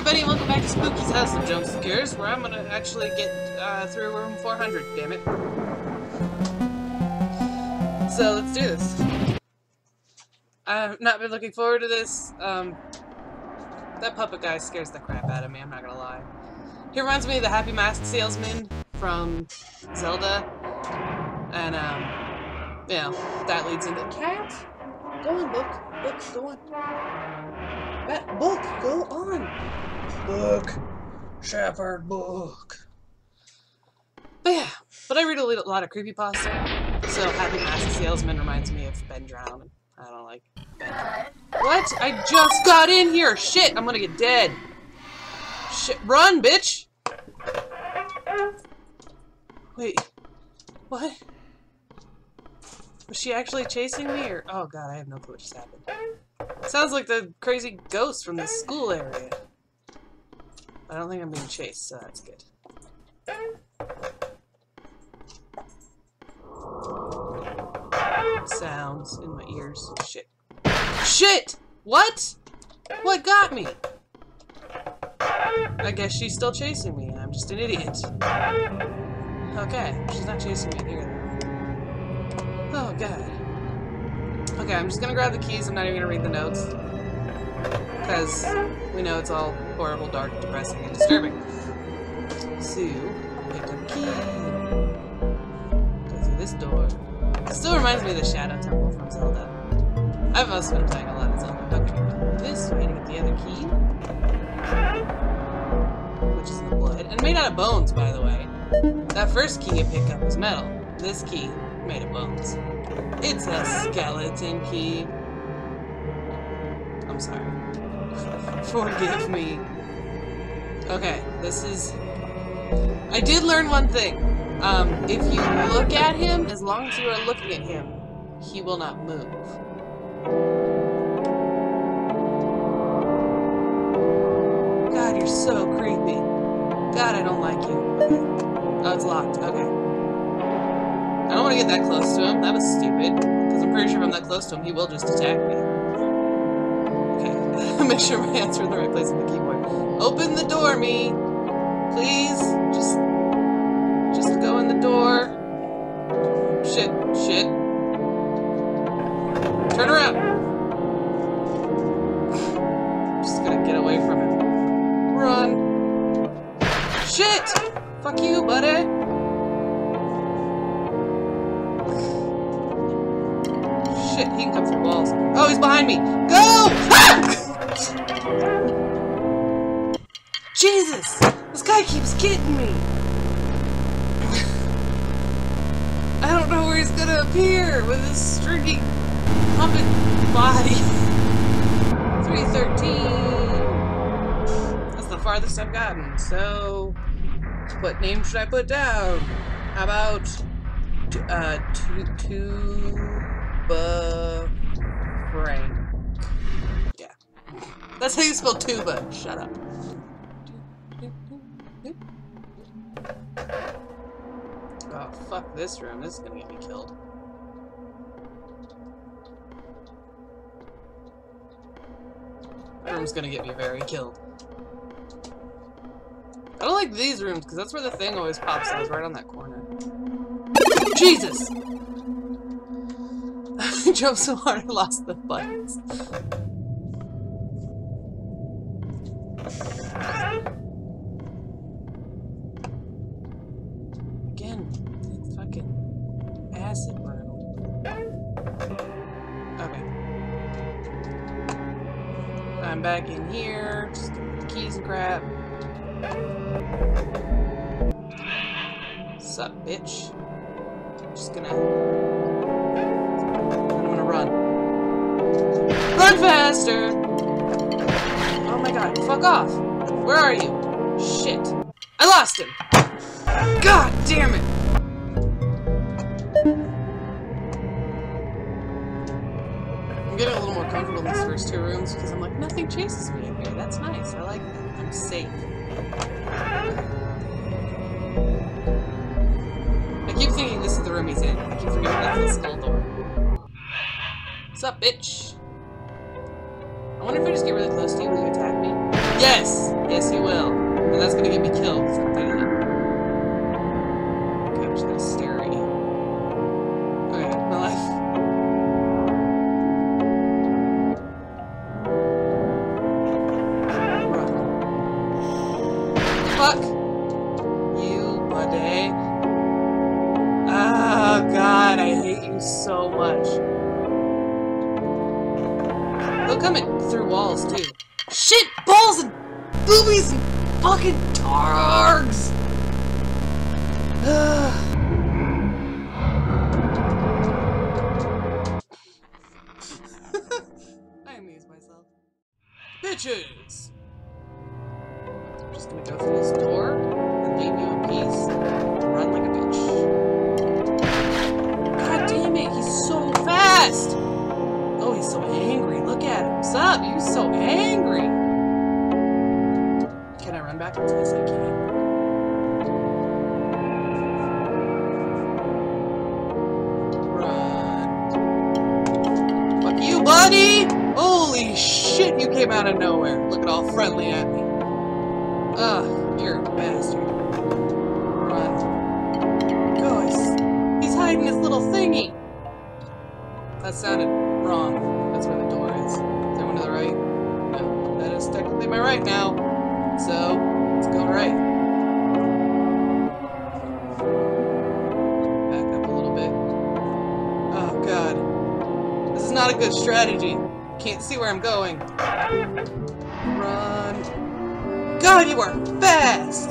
everybody, welcome back to Spooky's House of Jump Scares, where I'm gonna actually get uh, through room 400, damn it. So, let's do this. I've not been looking forward to this. Um, that puppet guy scares the crap out of me, I'm not gonna lie. He reminds me of the Happy Mask Salesman from Zelda. And, um, you know, that leads into cat. Go on, look. Look, go on. That book, go on. Book. Shepherd book. But yeah, but I read a lot of creepypasta. So Happy Mask Salesman reminds me of Ben Drowned. I don't like Ben. What? I just got in here! Shit, I'm gonna get dead. Shit, run, bitch! Wait. What? Was she actually chasing me, or... Oh god, I have no clue what just happened. Sounds like the crazy ghost from the school area. I don't think I'm being chased, so that's good. Sounds in my ears. Shit. Shit! What? What got me? I guess she's still chasing me, I'm just an idiot. Okay, she's not chasing me here. Oh, God. Okay, I'm just gonna grab the keys. I'm not even gonna read the notes. Because we know it's all horrible, dark, depressing, and disturbing. So, pick up key. Go through this door. It still reminds me of the Shadow Temple from Zelda. I've also been playing a lot of Zelda. Okay, this way to get the other key. Which is in the blood. And made out of bones, by the way. That first key you picked up was metal. This key, made of bones. It's a skeleton key. I'm sorry. Forgive me. Okay, this is... I did learn one thing. Um, if you look at him, as long as you are looking at him, he will not move. God, you're so creepy. God, I don't like you. Oh, it's locked. Okay. I don't want to get that close to him. That was stupid. Because I'm pretty sure if I'm that close to him, he will just attack me. Okay. Make sure my hands are in the right place on the keyboard. Open the door, me! Please. Just... Just go in the door. Shit. Shit. Turn around! Me! Go! Ah! Jesus! This guy keeps getting me! I don't know where he's gonna appear with his stringy puppet body. 313! That's the farthest I've gotten, so... What name should I put down? How about... Uh, tuba... Frank. That's how you spell tuba. Shut up. Oh, fuck this room. This is gonna get me killed. That room's gonna get me very killed. I don't like these rooms, because that's where the thing always pops out, right on that corner. Jesus! I jumped so hard I lost the buttons. Okay. I'm back in here, just the keys and crap. Sup, bitch? Just gonna... I'm gonna run. Run faster! Oh my god, fuck off! Where are you? Shit. I lost him! God damn it! First two rooms because I'm like, nothing chases me in here. That's nice. I like that. I'm safe. I keep thinking this is the room he's in. I keep forgetting that's the skull door. What's up, bitch? I wonder if I just get really close to you, will you attack me? Yes! Yes, you will. And that's gonna get me killed. 'cause I'm an god, I hate you so much. They'll come in through walls too. Shit, balls and boobies and fucking targs! I amuse myself. Bitches! What's up? He's so angry. Can I run back? Yes, I can. Run. Fuck you, buddy! Holy shit, you came out of nowhere. Look at all friendly at me. Ugh, you're a bastard. Run. Go, he's, he's hiding his little thingy. That sounded not a good strategy. Can't see where I'm going. Run. God, you are fast!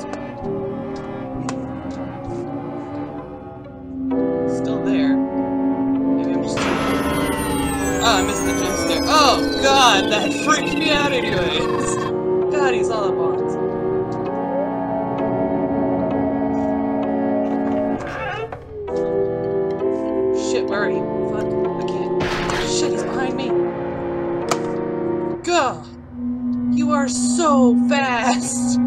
Still there. Maybe I'm just. Oh, I missed the jump scare. Oh, God, that freaked me out anyways. God, he's all up on. Shit, where are you? Fuck. Shit, he's behind me. God, you are so fast.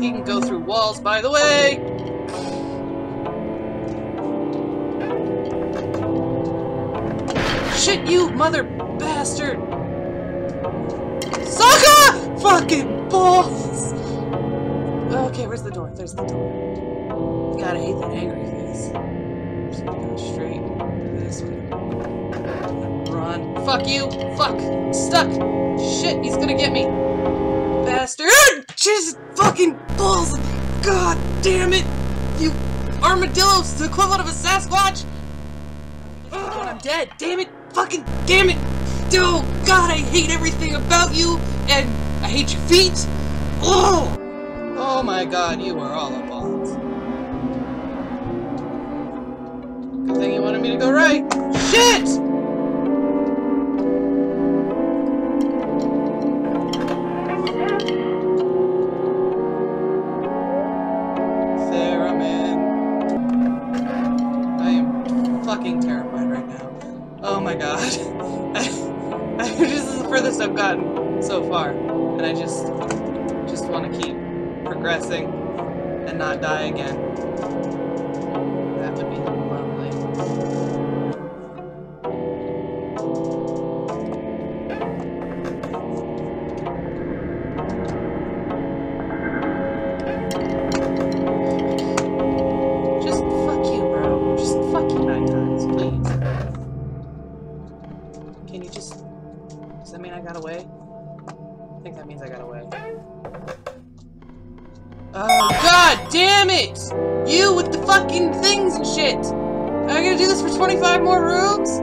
He can go through walls, by the way. Shit, you mother bastard! Sokka! Fucking balls! Okay, where's the door? There's the door. I hate that angry face. I'm just gonna go straight this way. Run. Fuck you! Fuck! I'm stuck! Shit, he's gonna get me! Bastard! Jesus fucking balls! God damn it! You armadillos! The equivalent of a Sasquatch! When I'm dead. Damn it! Fucking damn it! Oh God, I hate everything about you, and I hate your feet. Oh! Oh my God, you are all Thing you wanted me to go right. Shit! Theremin. I am fucking terrified right now. Oh my god. This is the furthest I've gotten so far. And I just, just want to keep progressing and not die again. Means I got away. Oh, god damn it! You with the fucking things and shit! Am I gonna do this for 25 more rooms?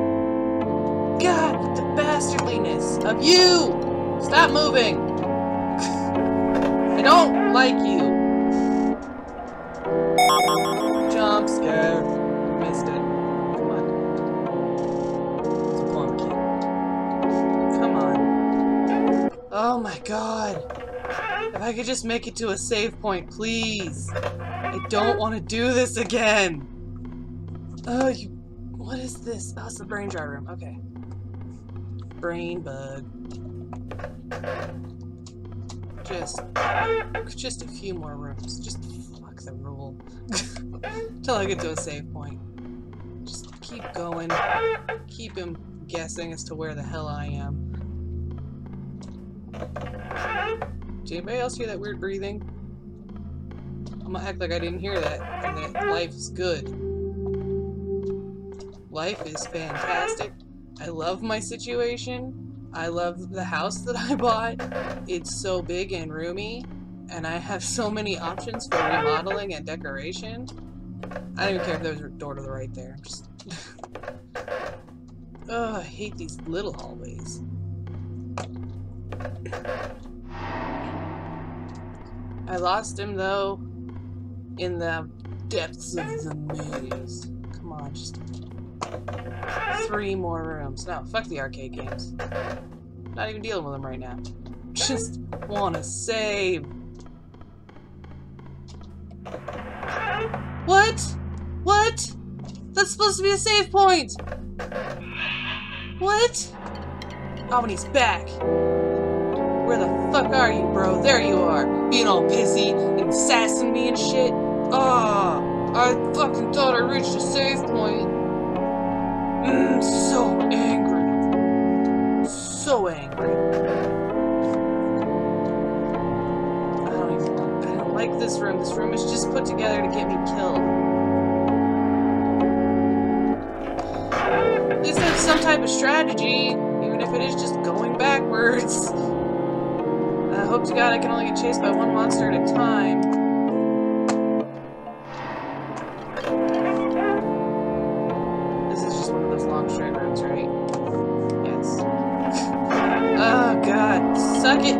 God, the bastardliness of you! Stop moving! I don't like you. Jump scare. Missed it. Come on. It's a plum key. Come on. Oh my god. If I could just make it to a save point, please. I don't want to do this again. Oh, you. What is this? Oh, it's the brain dry room. Okay. Brain bug. Just. Just a few more rooms. Just fuck the rule. Till I get to a save point. Just keep going. Keep him guessing as to where the hell I am. Did anybody else hear that weird breathing? I'm gonna act like I didn't hear that, and that life is good. Life is fantastic. I love my situation. I love the house that I bought. It's so big and roomy, and I have so many options for remodeling and decoration. I don't even care if there's a door to the right there. Just oh, I hate these little hallways. I lost him though in the depths of the maze. Come on, just three more rooms. No, fuck the arcade games. Not even dealing with them right now. Just wanna save. What? What? That's supposed to be a save point! What? Oh, he's back. Where the fuck are you, bro? There you are. Being all pissy and sassing me and shit. Ah, oh, I fucking thought I reached a save point. Mmm, so angry. So angry. I don't even like this room. This room is just put together to get me killed. At least have some type of strategy, even if it is just going backwards. Hope to god I can only get chased by one monster at a time. This is just one of those long straight rooms, right? Yes. oh god, suck it!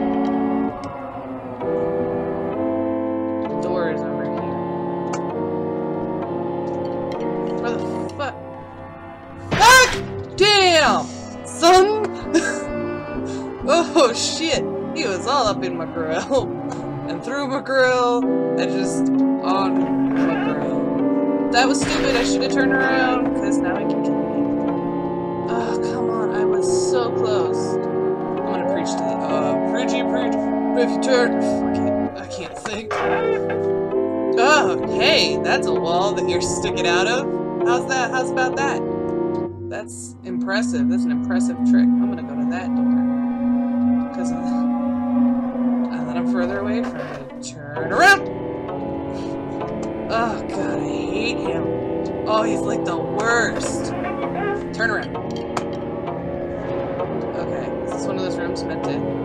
The door is over here. Where the fuck? Ah! Damn! Son! oh shit! He was all up in my grill. and through my grill. And just on my grill. That was stupid. I should have turned around. Because now I can kill me. Oh, come on. I was so close. I'm gonna preach to the. Uh, preachy, preach. If you turn. I can't think. Oh, hey. That's a wall that you're sticking out of. How's that? How's about that? That's impressive. That's an impressive trick. I'm gonna go to that door. Because of that further away from me. Turn around! Oh god, I hate him. Oh, he's like the worst. Turn around. Okay, this is this one of those rooms meant to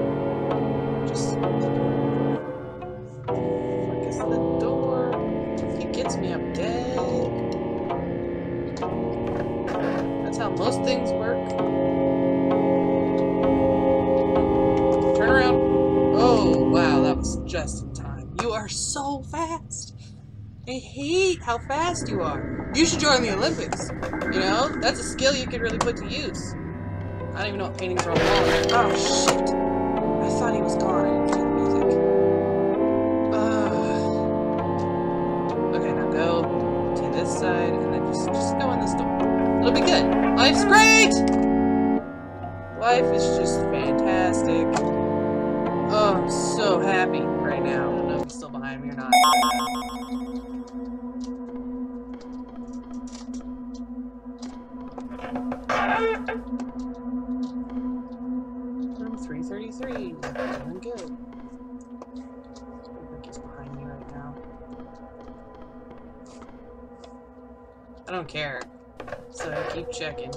in time. You are so fast. I hate how fast you are. You should join the Olympics. You know, that's a skill you could really put to use. I don't even know what paintings are on the wall. Oh, shit. I thought he was gone. I didn't hear the music. Uh, okay, now go to this side, and then just, just go in this door. It'll be good. Life's great! Life is just fantastic. Oh, I'm so happy right now. I don't know if he's still behind me or not. Room 333. Doing good. I think he's behind me right now. I don't care. So I keep checking.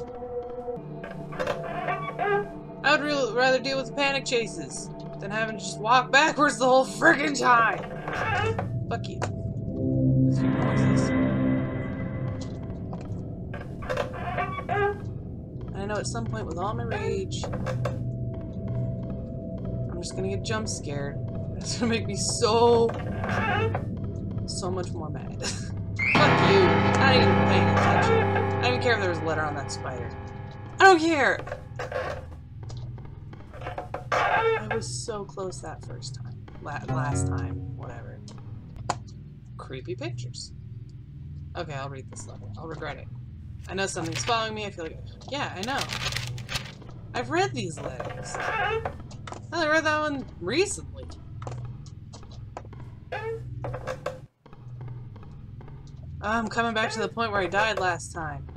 I would really rather deal with panic chases than having to just walk backwards the whole friggin' time. Fuck you. I know at some point with all my rage, I'm just gonna get jump scared. It's gonna make me so, so much more mad. Fuck you. I didn't even paying attention. I don't even care if there was a letter on that spider. I don't care! Was so close that first time. La last time. Whatever. Creepy pictures. Okay, I'll read this letter. I'll regret it. I know something's following me. I feel like... Yeah, I know. I've read these letters. Oh, I read that one recently. Oh, I'm coming back to the point where I died last time.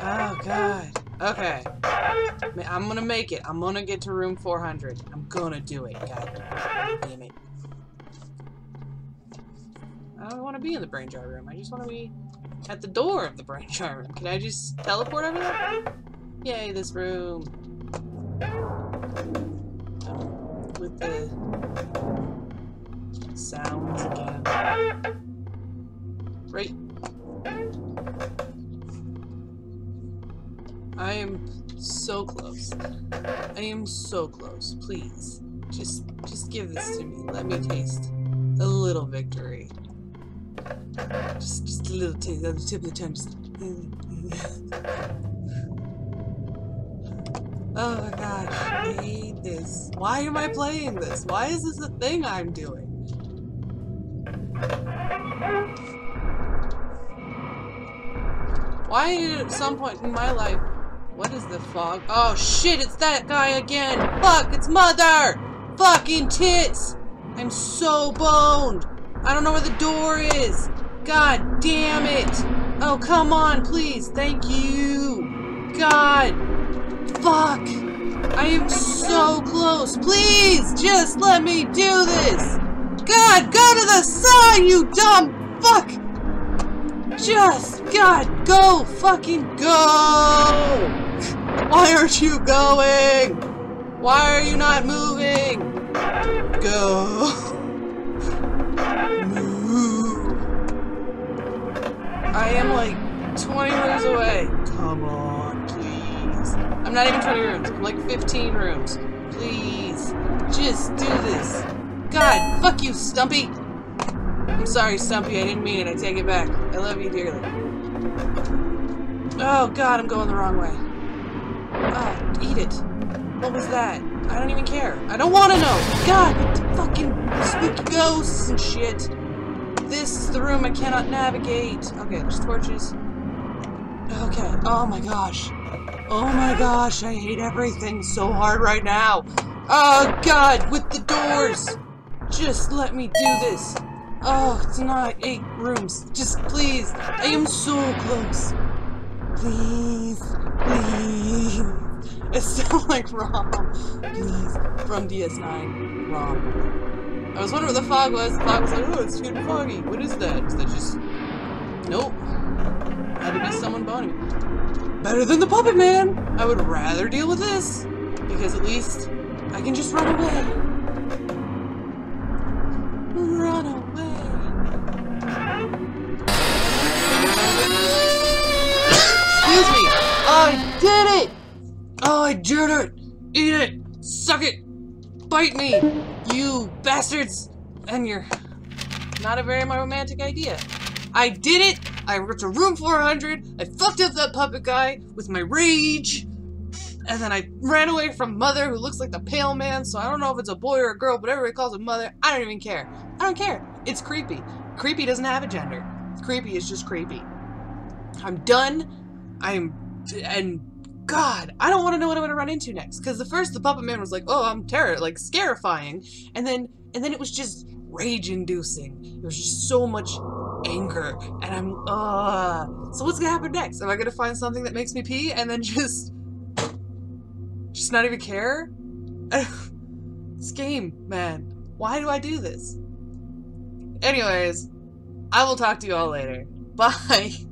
Oh, God. Okay. I'm gonna make it. I'm gonna get to room 400. I'm gonna do it. God damn it. I don't want to be in the brain jar room. I just want to be at the door of the brain jar room. Can I just teleport over there? Yay, this room. Um, with the sounds again. Right. I am so close. I am so close. Please. Just just give this to me. Let me taste a little victory. Just, just a little taste on the tip of the tongue. Just. oh my gosh, I hate this. Why am I playing this? Why is this a thing I'm doing? Why at some point in my life, what is the fog? Oh shit, it's that guy again! Fuck, it's mother! Fucking tits! I'm so boned! I don't know where the door is! God damn it! Oh, come on, please. Thank you. God. Fuck. I am so close. Please, just let me do this. God, go to the side, you dumb fuck. Just, God, go. Fucking go. Why aren't you going? Why are you not moving? Go. Move. I am like 20 rooms away. Come on, please. I'm not even 20 rooms. I'm like 15 rooms. Please. Just do this. God, fuck you, Stumpy. I'm sorry, Stumpy. I didn't mean it. I take it back. I love you dearly. Oh, God, I'm going the wrong way. Oh, eat it. What was that? I don't even care. I don't want to know. God, fucking spooky ghosts and shit. This is the room I cannot navigate. Okay, there's torches. Okay. Oh my gosh. Oh my gosh, I hate everything so hard right now. Oh god, with the doors. Just let me do this. Oh, it's not eight rooms. Just please. I am so close. Please. Please. It sounds like Rom. Please. From DS9. Rom. I was wondering what the fog was. The fog was like, oh, it's too foggy. What is that? Is that just... Nope. Had to be someone boning. Better than the Puppet Man! I would rather deal with this. Because at least I can just run away. Run away. I did it! Eat it! Suck it! Bite me! You bastards! And you're not a very romantic idea. I did it! I went to room 400, I fucked up that puppet guy with my rage, and then I ran away from Mother, who looks like the pale man, so I don't know if it's a boy or a girl, but everybody calls it Mother. I don't even care. I don't care. It's creepy. Creepy doesn't have a gender. Creepy is just creepy. I'm done. I'm... and God, I don't want to know what I'm gonna run into next. Because the first, the Puppet Man was like, "Oh, I'm terror, like scarifying," and then, and then it was just rage-inducing. It was just so much anger, and I'm, uh. So what's gonna happen next? Am I gonna find something that makes me pee, and then just, just not even care? this game, man. Why do I do this? Anyways, I will talk to you all later. Bye.